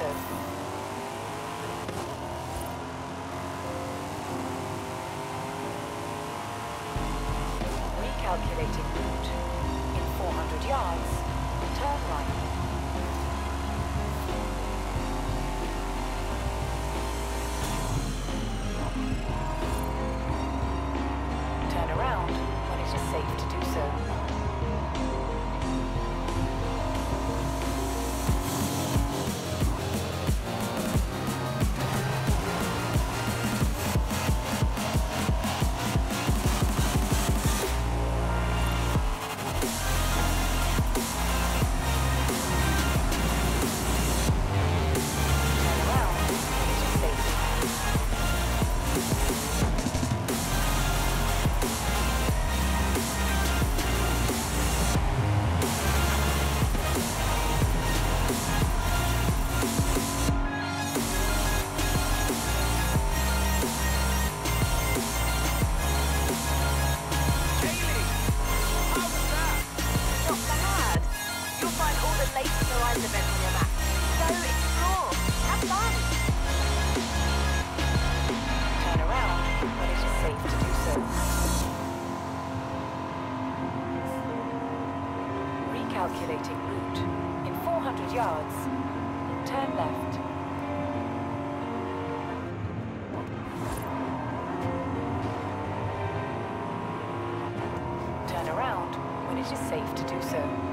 expensive. Recalculating route. In 400 yards, turn right. Recalculating route. In 400 yards, turn left. Turn around when it is safe to do so.